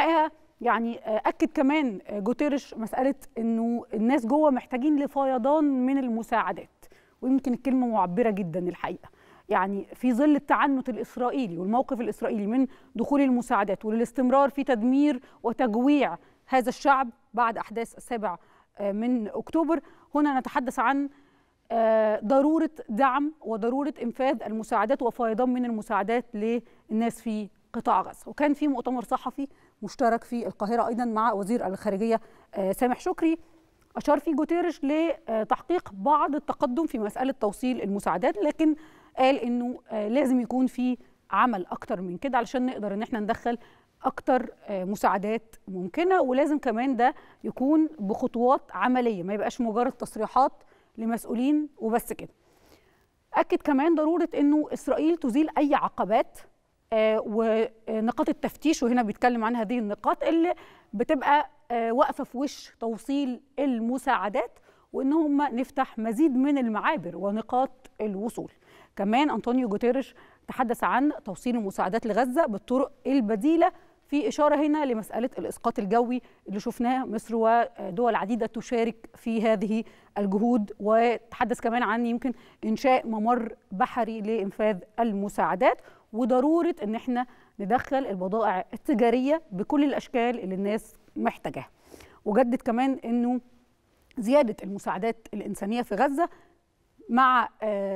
الحقيقة يعني أكد كمان جوتيرش مسألة إنه الناس جوه محتاجين لفيضان من المساعدات ويمكن الكلمة معبرة جدا الحقيقة. يعني في ظل التعنت الإسرائيلي والموقف الإسرائيلي من دخول المساعدات والاستمرار في تدمير وتجويع هذا الشعب بعد أحداث السابع من أكتوبر هنا نتحدث عن ضرورة دعم وضرورة إنفاذ المساعدات وفيضان من المساعدات للناس في قطاع غزة. وكان في مؤتمر صحفي مشترك في القاهرة أيضا مع وزير الخارجية سامح شكري أشار فيه جوتيرش لتحقيق بعض التقدم في مسألة توصيل المساعدات لكن قال إنه لازم يكون في عمل أكتر من كده علشان نقدر إن إحنا ندخل أكتر مساعدات ممكنة. ولازم كمان ده يكون بخطوات عملية ما يبقاش مجرد تصريحات لمسؤولين وبس كده. أكد كمان ضرورة إنه إسرائيل تزيل أي عقبات ونقاط التفتيش وهنا بيتكلم عن هذه النقاط اللي بتبقى واقفة في وش توصيل المساعدات وإن هم نفتح مزيد من المعابر ونقاط الوصول. كمان أنطونيو جوتيرش تحدث عن توصيل المساعدات لغزة بالطرق البديلة في إشارة هنا لمسألة الإسقاط الجوي اللي شفناه مصر ودول عديدة تشارك في هذه الجهود وتحدث كمان عن يمكن إنشاء ممر بحري لإنفاذ المساعدات وضرورة إن إحنا ندخل البضائع التجارية بكل الأشكال اللي الناس محتاجاها. وجدد كمان إنه زيادة المساعدات الإنسانية في غزة مع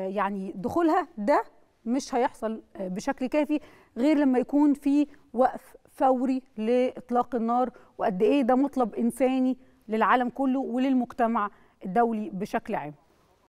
يعني دخولها ده مش هيحصل بشكل كافي غير لما يكون في وقف فوري لإطلاق النار وقد إيه ده مطلب إنساني للعالم كله وللمجتمع الدولي بشكل عام.